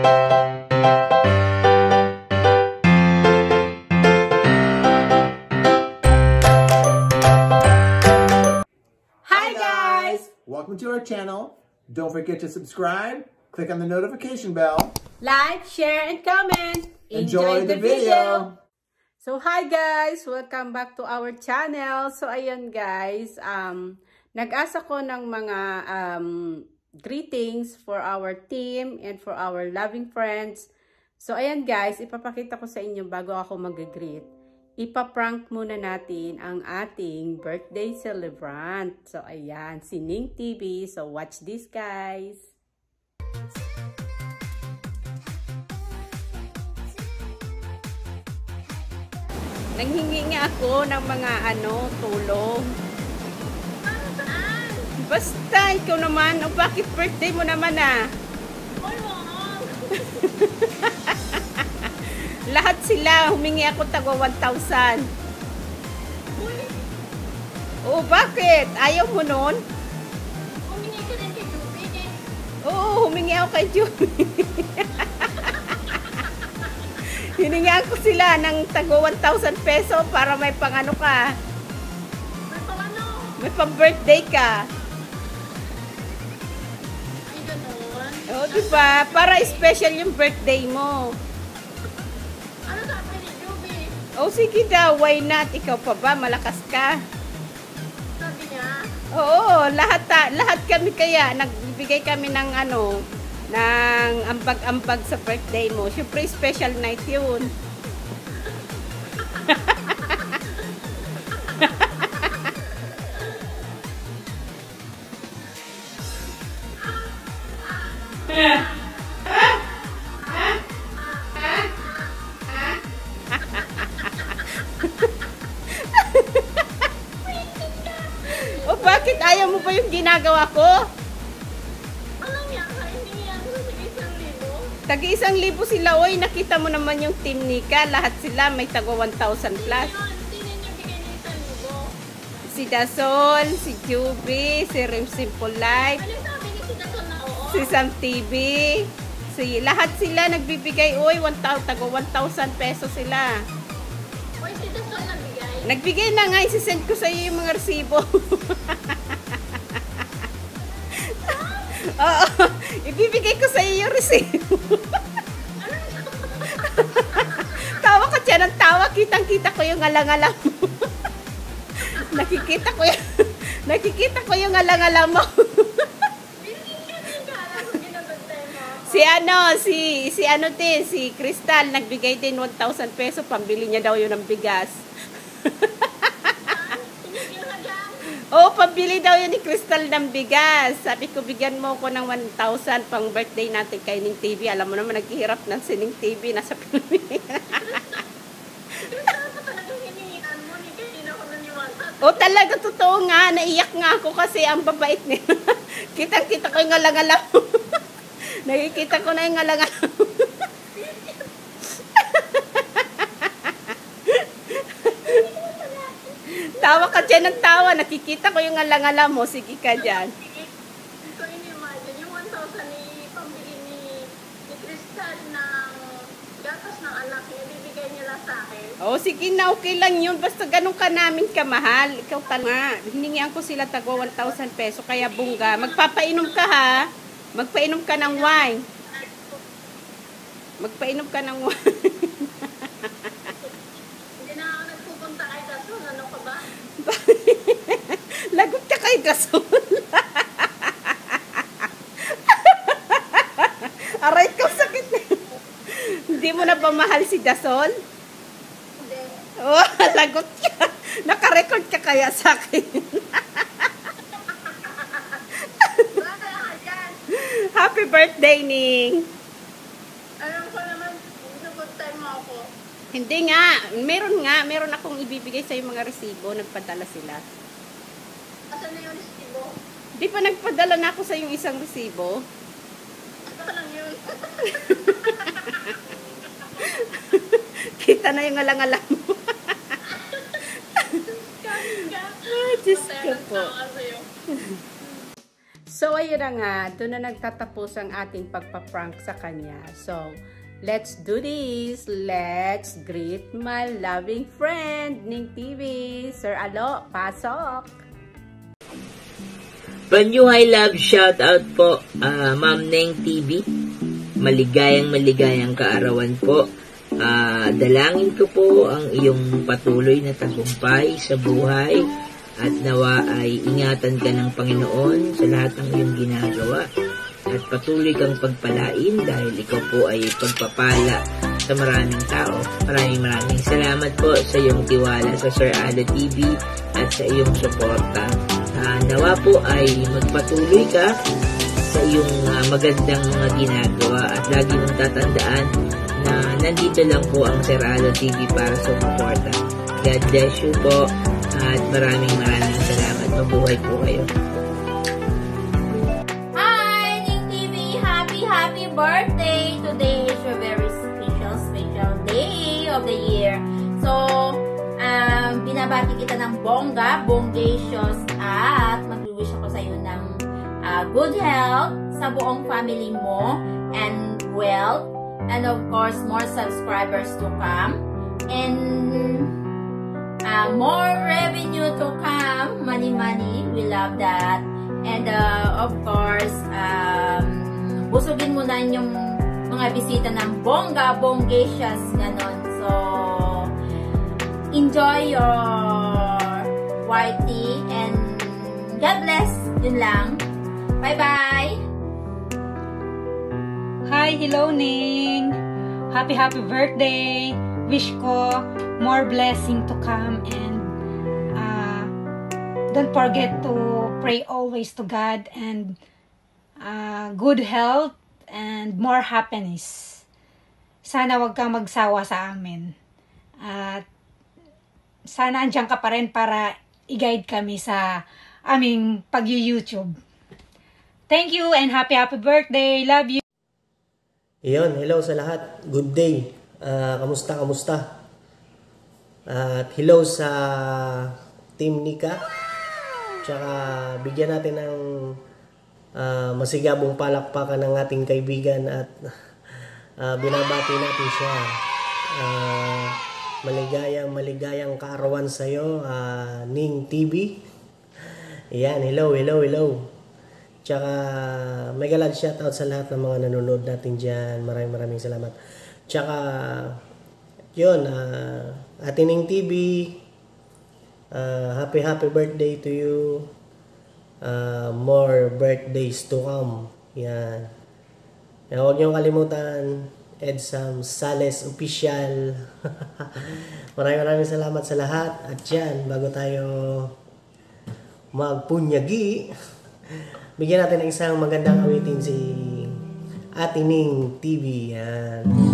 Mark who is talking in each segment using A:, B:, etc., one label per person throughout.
A: Hi guys!
B: Welcome to our channel. Don't forget to subscribe, click on the notification bell.
A: Like, share, and comment.
B: Enjoy the video.
A: So hi guys! Welcome back to our channel. So ayan guys, um, nag-asa ko ng mga um, greetings for our team and for our loving friends. So ayan guys, ipapakita ko sa inyo bago ako mag-greet. Ipaprank muna natin ang ating birthday celebrant. So ayan, si Ning TV. So watch this guys. Nanghingi nga ako ng mga ano, tulong. Basta, ikaw naman. O bakit birthday mo naman ah? Lahat sila, humingi ako tagwa 1,000. Oo, bakit? Ayaw mo nun?
C: Humingi ka rin kay Jubin eh.
A: Oo, humingi ako kay June. Hiningaan ko sila ng tago 1,000 peso para may pang ano ka.
C: May pang ano?
A: May pang birthday ka. Oo, di ba? Para special yung birthday mo.
C: Ano sabi ni Jubin?
A: Oh, sige daw. Why not? Ikaw pa ba? Malakas ka.
C: Sabi niya,
A: Oo, lahat ta, lahat kami kaya nagbibigay kami ng ano, ng ambag-ambag sa birthday mo. Syempre special night 'yun.
C: Sa isang libo.
A: Sila, oy, nakita mo naman yung team Nika, lahat sila may tago 1,000 plus. Si Dasol, si Juby, si Rim Simple Life,
C: si
A: Sam TV, si lahat sila nagbibigay, oy, 1,000, tago 1,000 pesos sila.
C: Oy, si Daton nagbigay.
A: Nagbigay na nga, isisend ko sa iyo yung mga resibo. Oo, ibibigay ko sa iyo yung resibo. tawa ka dyan ng tawa, kitang-kita ko yung alang-alang mo. nakikita ko yung, nakikita ko yung alang-alang mo. si ano, si, si ano din, si Crystal, nagbigay din 1,000 peso, pambili niya daw yun ng bigas. Oo, pabili daw yun ni Crystal ng bigas. Sabi ko, bigyan mo ko ng 1,000 pang birthday natin kay Ning TV. Alam mo naman, naghihirap ng sining TV. Nasa Pilipinas. Oo, talaga, totoo nga. Naiyak nga ako kasi ang babait niya. Kitang-kita ko yung alang-alang. Nakikita ko na yung alang-alang. Tawa ka dyan ng tawa. Nakikita ko yung alang-alang mo. Sige ka dyan.
C: So, in-imagine, yung 1,000 ni pambili ni, ni Crystal ng gatas ng anak niya, bibigay niya lang sa akin.
A: Oh, sige na, okay lang yun. Basta ganun ka namin kamahal. Ikaw ka nga. Hiningihan ko sila tago 1,000 peso. Kaya bungga. Magpapainom ka ha. Magpainom ka ng wine. Magpainom ka ng wine.
C: Hindi na ako nagpupunta kay Dason. Ano ka ba?
A: Kay Gasol. Aray ko, sakit na. Hindi mo na ba mahal si Dasol?
C: Hindi.
A: Oh, lagot ka. Nakarecord ka kaya sa akin. Happy birthday, Ning.
C: Alam ko naman, sagot time mo ako.
A: Hindi nga. Meron nga. Meron akong ibibigay sa mga resibo. Nagpadala sila.
C: Asan na yung resibo?
A: Di pa nagpadala na ako sa yung isang resibo?
C: Ka lang yun?
A: Kita na yung alang-alang mo.
C: Ka.
A: Ay, Diyos
C: Masaya
A: po. So, ayun na nga, doon na nagtatapos ang ating pagpa-prank sa kanya. So, let's do this. Let's greet my loving friend, Ning TV. Sir Alo, pasok!
D: Panyuhay love shoutout po, ah, Ma'am Neng TV. Maligayang maligayang kaarawan po. Ah, dalangin ko po ang iyong patuloy na tagumpay sa buhay at nawa ay ingatan ka ng Panginoon sa lahat ng iyong ginagawa at patuloy kang pagpalain dahil ikaw po ay pagpapala sa maraming tao. Maraming maraming salamat po sa iyong tiwala sa Sir Ada TV at sa iyong suporta. Ah, nawa po ay magpatuloy ka sa iyong ah, magandang mga ginagawa at lagi mong tatandaan na nandito lang po ang Sir TV para sa suporta. God bless you po at maraming maraming salamat. Mabuhay po kayo.
E: Hi, Ning TV! Happy, happy birthday! Today is your very special, special day of the year. So, um, binabati kita ng bongga, bongacious, at mag-wish ako sa iyo ng uh, good health sa buong family mo, and wealth, and of course, more subscribers to come, and uh, more revenue to come, money, money, we love that. And uh, of course, um, busugin mo na yung mga bisita ng bongga, bongacious, ganon. So, enjoy your YT and God bless. Yun lang. Bye-bye!
F: Hi, hello Ning! Happy, happy birthday! Wish ko more blessing to come and uh, don't forget to pray always to God and uh, good health and more happiness. Sana wag kang magsawa sa amin. At sana andyan ka pa rin para i-guide kami sa aming pag-YouTube. Thank you and happy, happy birthday! Love you!
G: Iyon, hello sa lahat. Good day. Ah, kamusta, kamusta? At hello sa Team Nika. Tsaka bigyan natin ng ah, masigabong palakpakan ng ating kaibigan at ah, binabati natin siya. Ah, maligayang, maligayang kaarawan sa'yo, ah, Ning TV. Ayan, hello, hello, hello. Tsaka mega love shoutout sa lahat ng mga nanonood natin dyan. Maraming maraming salamat. Tsaka yun, uh, Atining TV, ah, happy happy birthday to you. Ah, more birthdays to come. Yan. Yan, huwag niyong kalimutan, Edsam Sales Official. maraming maraming salamat sa lahat. At yan, bago tayo magpunyagi, bigyan natin ng isang magandang awitin si Atining TV. Yan.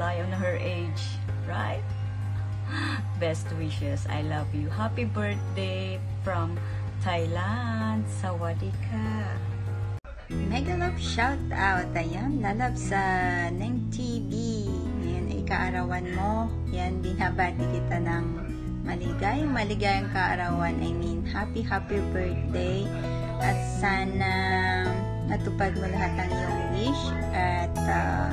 H: She always lie on her age, right? Best wishes. I love you. Happy birthday from Thailand. Sawadika.
I: Mega love shout out. Ayan, lalab sa Neng TV. Yan, ikaarawan mo. Yan, binabati kita ng maligayang, maligayang kaarawan. I mean, happy, happy birthday. At sana natupad mo lahat ng iyong wish. At uh,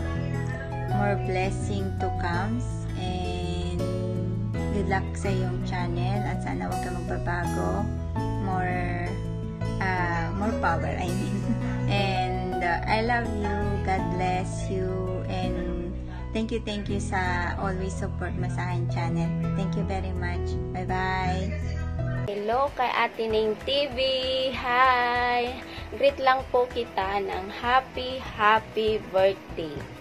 I: more blessing to comes and good luck sa iyong channel at sana wag ka magbabago. More uh, more power I mean. And uh, I love you. God bless you. And thank you thank you sa always support mo sa akin channel. Thank you very much. Bye bye
J: Hello kay Ate Ning TV. Hi! Greet lang po kita ng happy, happy birthday.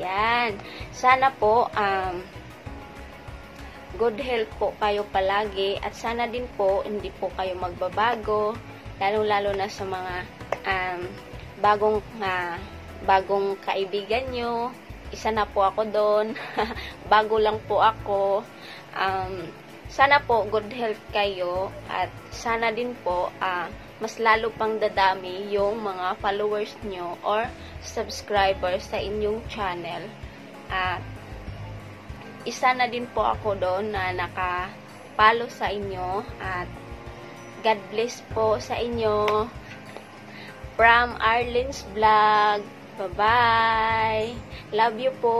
J: Yan. Sana po, um, good health po kayo palagi at sana din po, hindi po kayo magbabago, lalo-lalo na sa mga um, bagong uh, bagong kaibigan nyo. Isa na po ako doon. Bago lang po ako. Um, sana po good health kayo at sana din po uh, mas lalo pang dadami yung mga followers nyo or subscribers sa inyong channel. At isa na din po ako doon na naka-follow sa inyo at God bless po sa inyo. From Arlene's Vlog. Bye-bye. Love you po.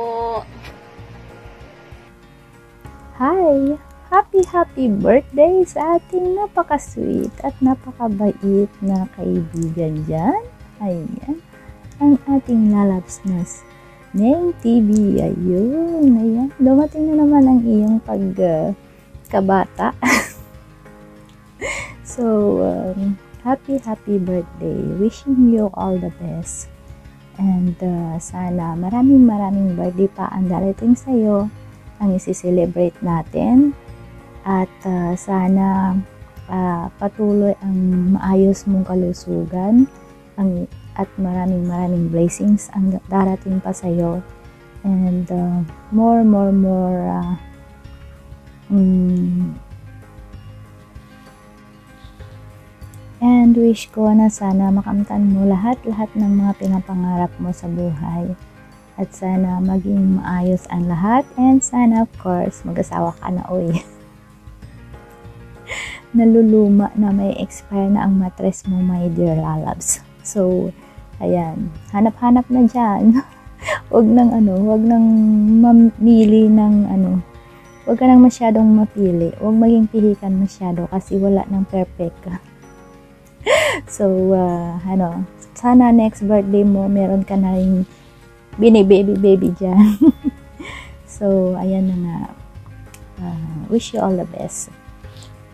K: Hi! Happy happy birthday sa ating napaka-sweet at napakabait na kaibigan dyan. Ayan. Ang ating lalabs na Neng TV. Ayun. Ayan. Dumating na naman ang iyong pagkabata. Uh, so, um, happy happy birthday. Wishing you all the best. And uh, sana maraming maraming birthday pa ang darating sa'yo ang isi-celebrate natin at uh, sana uh, patuloy ang maayos mong kalusugan ang, at maraming maraming blessings ang darating pa sa iyo and uh, more more more uh, um, and wish ko na sana makamtan mo lahat-lahat ng mga pinapangarap mo sa buhay. At sana maging maayos ang lahat. And sana of course mag-asawa ka na uy naluluma na may expire na ang mattress mo, my dear lalabs. So, ayan, hanap-hanap na dyan. wag nang ano, wag nang mamili ng ano, wag ka nang masyadong mapili. Wag maging pihikan masyado kasi wala nang perfect so, uh, ano, sana next birthday mo, meron ka na rin bini-baby-baby dyan. so, ayan na nga. Uh, wish you all the best.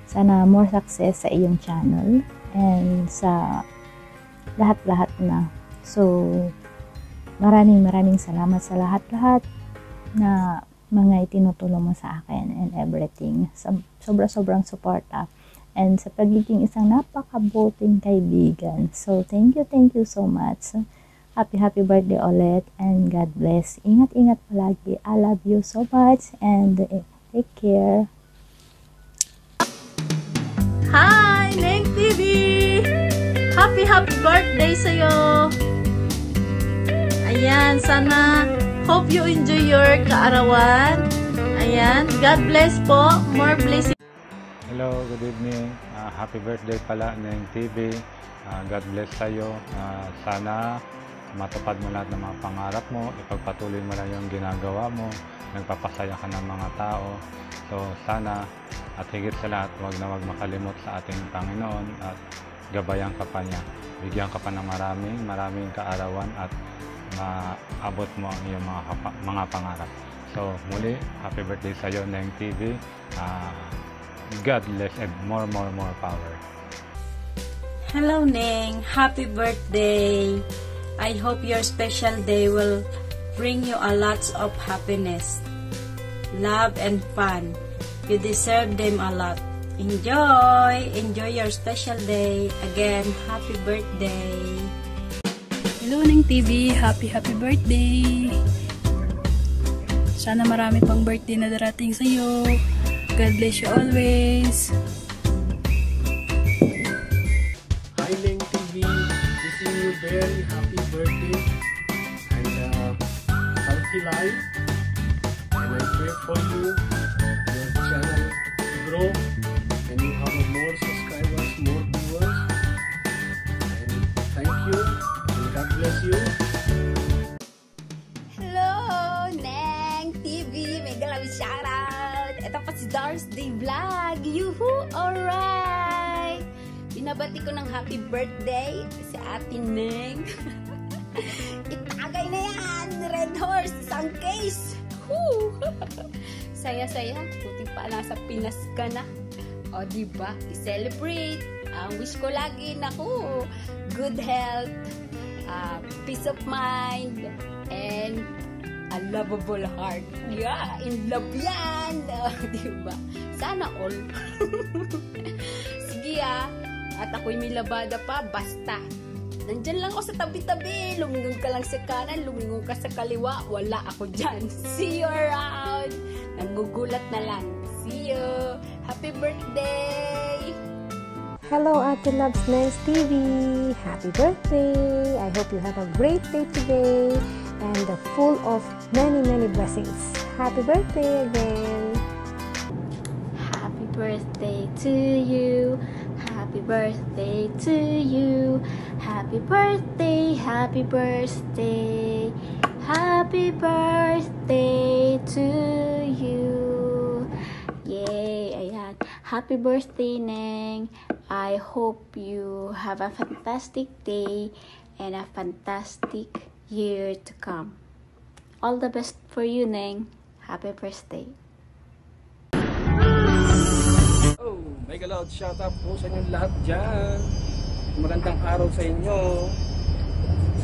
K: Sana more success sa iyong channel and sa lahat-lahat na. So, maraming maraming salamat sa lahat-lahat na mga itinutulong mo sa akin and everything. Sobra-sobrang suporta and sa pagiging isang napakabuting kaibigan. So, thank you, thank you so much. Happy, happy birthday ulit and God bless. Ingat-ingat palagi. I love you so much and take care.
L: Hi, Neng TV! Happy, happy birthday sa'yo! Ayan, sana hope you enjoy your kaarawan. Ayan, God bless po. More blessings.
M: Hello, good evening. Uh, happy birthday pala Neng TV. Uh, God bless sa'yo. Uh, sana matupad mo lahat ng mga pangarap mo, ipagpatuloy mo lang yung ginagawa mo, nagpapasaya ka ng mga tao. So sana at higit sa lahat, huwag na huwag makalimot sa ating Panginoon at gabayan ka pa niya. Bigyan ka pa ng maraming, maraming kaarawan at maabot mo ang iyong mga, mga pangarap. So, muli, happy birthday sa iyo, Neng TV. Uh, ah, God bless and more, more, more power.
N: Hello, Neng. Happy birthday. I hope your special day will bring you a lot of happiness, love, and fun. You deserve them a lot. Enjoy! Enjoy your special day. Again, happy birthday!
O: Hello, Ning TV! Happy, happy birthday! Sana marami pang birthday na darating sa iyo. God bless you always!
P: Hi, Ning TV! Wishing you very happy birthday and uh, healthy life.
Q: Happy birthday si Ate Neng. Itagay na yan! Red Horse! Isang case! Saya-saya. Buti pa nasa Pinas ka na. O, diba? I-celebrate. Ang wish ko lagi, naku, good health, uh, peace of mind, and a lovable heart. Yeah, in love yan. Uh, diba? Sana all. Sige ah. At ako'y may labada pa, basta. Nandyan lang ako sa tabi-tabi. Lumingon ka lang sa kanan, lumingon ka sa kaliwa. Wala ako dyan. See you around. Nangugulat na lang. See you. Happy birthday!
R: Hello, Ate Loves Nice TV! Happy birthday! I hope you have a great day today and full of many, many blessings. Happy birthday again!
J: Happy birthday to you. Happy birthday to you. Happy birthday, happy birthday. Happy birthday to you. Yay! Ayan. Happy birthday, Neng. I hope you have a fantastic day and a fantastic year to come. All the best for you, Neng. Happy birthday.
S: Mega loud shout out po sa inyong lahat dyan. Magandang araw sa inyo.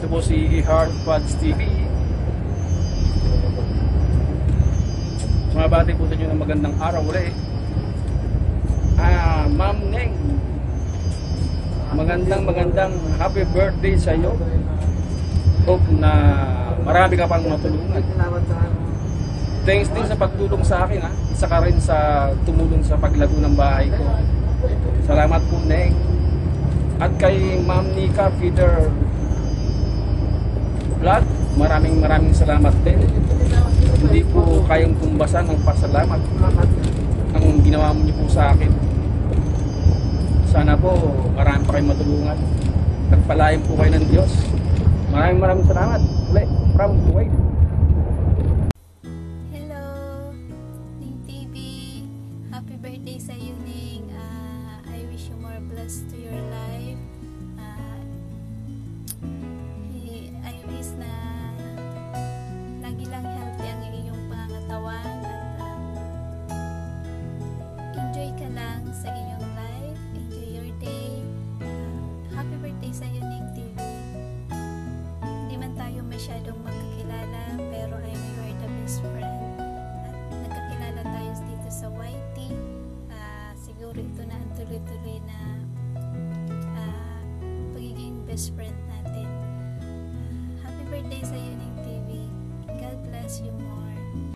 S: Ito po si Buds TV. Sumabati po sa inyo ng magandang araw ulit. Ah, Ma'am Neng. Magandang magandang happy birthday sa iyo. Hope na marami ka pang matulungan. Thanks din sa pagtulong sa akin ha. Isa ka rin sa tumulong sa paglago ng bahay ko. Salamat po Neng. At kay Ma'am Nika Peter Vlog, maraming maraming salamat din. Hindi po kayang tumbasan ng pasalamat ang ginawa mo niyo po sa akin. Sana po marami pa kayong matulungan. Nagpalayan po kayo ng Diyos. Maraming maraming salamat. Uli, from Kuwait.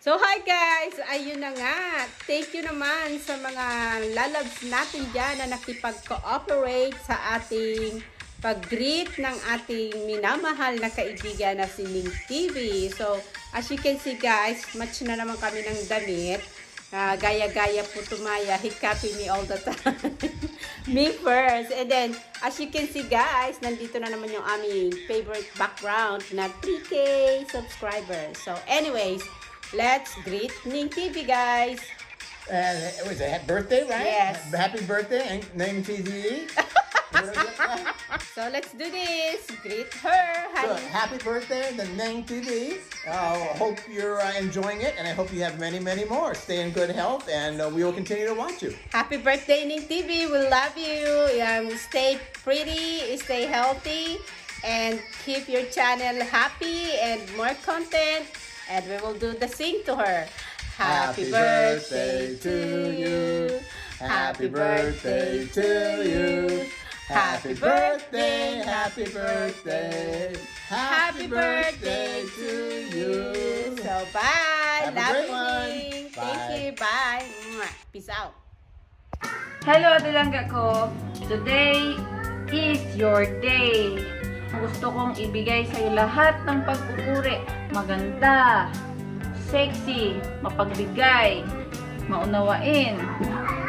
A: So, hi guys! Ayun na nga. Thank you naman sa mga lalabs natin dyan na nakipag-cooperate sa ating pag-greet ng ating minamahal na kaibigan na si Ning TV. So, as you can see guys, match na naman kami ng damit. Ah, gaya-gaya po tumaya. He copy me all the time. me first. And then, as you can see guys, nandito na naman yung aming favorite background na 3K subscribers. So, anyways, let's greet Ning TV guys.
B: And it was a birthday, right?
A: Yes.
B: Happy birthday, name TVE.
A: So, let's do this. Greet her.
B: So, happy birthday, the Neng TV. Uh, hope you're uh, enjoying it, and I hope you have many, many more. Stay in good health, and uh, we will continue to watch you.
A: Happy birthday, Ning TV. We love you. Um, stay pretty, stay healthy, and keep your channel happy and more content. And we will do the sing to her. Happy, birthday to you. Happy birthday to you. Happy birthday, happy birthday. Happy birthday to you. So, bye.
B: Have
A: Love you,
B: one.
A: Thank you. Bye. Peace out.
T: Hello, Dilangga ko. Today is your day. Gusto kong ibigay sa iyo lahat ng pagpupuri. Maganda, sexy, mapagbigay, maunawain.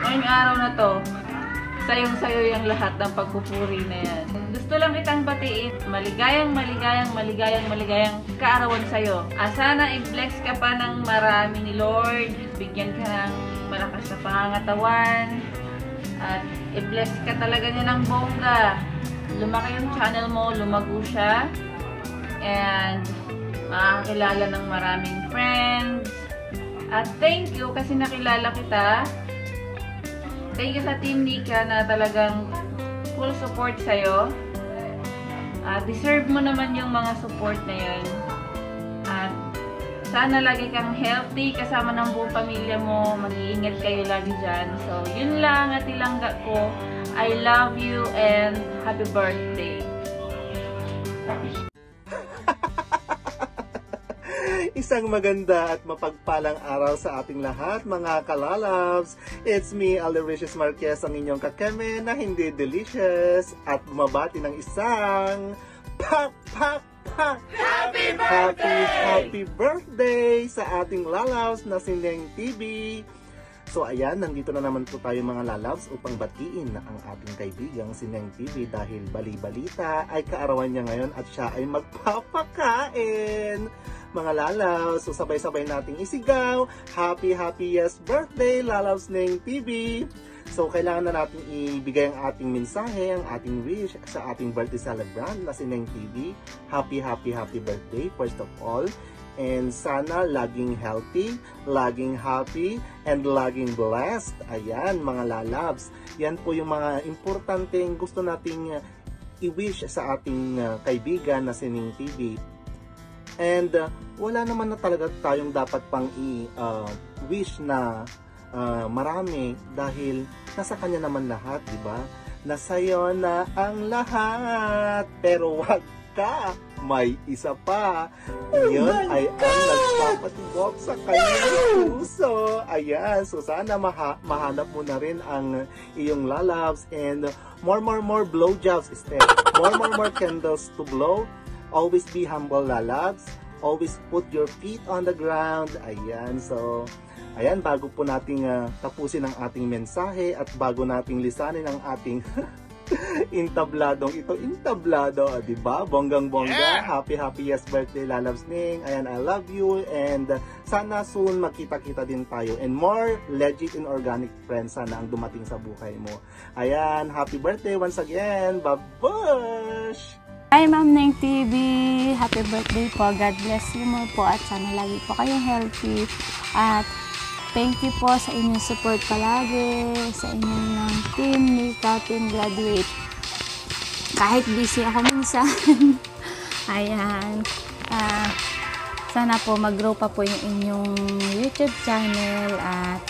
T: Ngayong araw na to, sayong-sayo yung lahat ng pagpupuri na yan. Gusto lang kitang batiin, maligayang, maligayang, maligayang, maligayang kaarawan sa'yo. Ah, sana i-bless ka pa ng marami ni Lord, bigyan ka ng malakas pangangatawan. At i-bless ka talaga niya ng bongga. Lumaki yung channel mo, lumago siya. And makakakilala ng maraming friends. At thank you kasi nakilala kita. Thank you sa Team Nika na talagang full support sa'yo. At deserve mo naman yung mga support na yun. Sana lagi kang healthy kasama ng buong pamilya mo. Mag-iingat kayo lagi dyan. So, yun lang at ilangga ko. I love you and happy birthday.
U: Isang maganda at mapagpalang araw sa ating lahat, mga kalalabs. It's me, Aldericious Marquez, ang inyong kakeme na hindi delicious at bumabati ng isang pak, pak,
V: Happy
U: Happy, happy birthday sa ating lalabs na si Neng TV. So ayan, nandito na naman po tayo mga lalabs upang batiin ang ating kaibigang si Neng TV dahil bali-balita ay kaarawan niya ngayon at siya ay magpapakain. Mga lalabs, so sabay-sabay nating isigaw. Happy, happy yes birthday, lalabs Neng TV! So, kailangan na natin ibigay ang ating mensahe, ang ating wish sa ating birthday celebrant na si Neng TV. Happy, happy, happy birthday, first of all. And sana laging healthy, laging happy, and laging blessed. Ayan, mga lalabs. Yan po yung mga importanteng gusto nating uh, i-wish sa ating uh, kaibigan na si Ning TV. And uh, wala naman na talaga tayong dapat pang i-wish na uh, marami dahil nasa kanya naman lahat, di ba? Nasa'yo na ang lahat, pero wag ka, may isa pa. Yun ay ang nagpapatibok sa kanyang puso. Ayan, so sana maha mahanap mo na rin ang iyong lalabs and more, more, more blowjobs instead. More, more, more candles to blow. Always be humble, lalabs. Always put your feet on the ground. Ayan, so Ayan, bago po nating uh, tapusin ang ating mensahe at bago nating lisanin ang ating intabladong ito, intablado, di ba? Bonggang-bongga. Yeah! Happy, happy yes birthday, Lalabs Ning. Ayan, I love you and sana soon makita-kita din tayo and more legit and organic friends sana ang dumating sa buhay mo. Ayan, happy birthday once again. Babush!
N: Hi Ma'am Neng TV! Happy birthday po. God bless you more po at sana lagi po kayong healthy. At thank you po sa inyong support palagi, sa inyong ng team ni Team Graduate. Kahit busy ako minsan. Ayan. Uh, sana po mag-grow pa po yung inyong YouTube channel at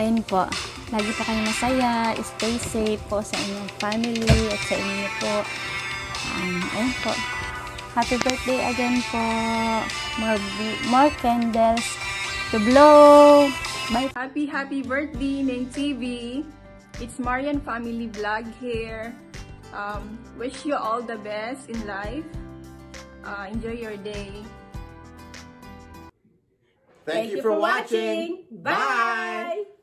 N: ayun po. Lagi po kayo masaya. Stay safe po sa inyong family at sa inyo po. Um, ayun po. Happy birthday again po. More, more candles to blow. Bye.
W: Happy, happy birthday, Neng TV. It's Marian Family Vlog here. Um, wish you all the best in life. Uh, enjoy your day.
A: Thank, Thank you, you for, for watching. watching. Bye. Bye.